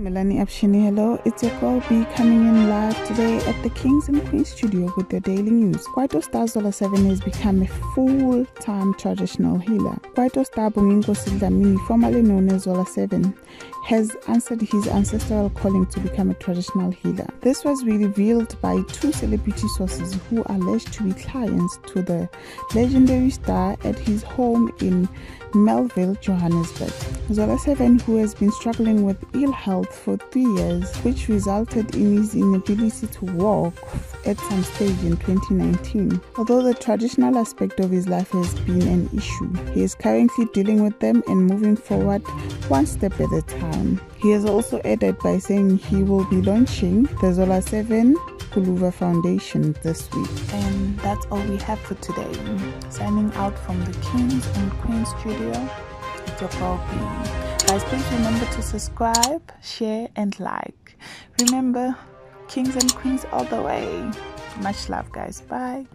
Melanie Apshini, hello. It's your girl B coming in live today at the Kings and Queens studio with your daily news. Kwaito Star Zola 7 has become a full time traditional healer. Kwaito Star Bonginkosi Dlamini, formerly known as Zola 7, has answered his ancestral calling to become a traditional healer. This was revealed by two celebrity sources who alleged to be clients to the legendary star at his home in Melville, Johannesburg. Zola 7, who has been struggling with ill health for three years, which resulted in his inability to walk at some stage in 2019. Although the traditional aspect of his life has been an issue, he is currently dealing with them and moving forward one step at a time. Um, he has also added by saying he will be launching the Zola 7 Kuluva Foundation this week. And that's all we have for today. Signing out from the Kings and Queens studio. It's your girl Guys, please remember to subscribe, share, and like. Remember, kings and queens all the way. Much love, guys. Bye.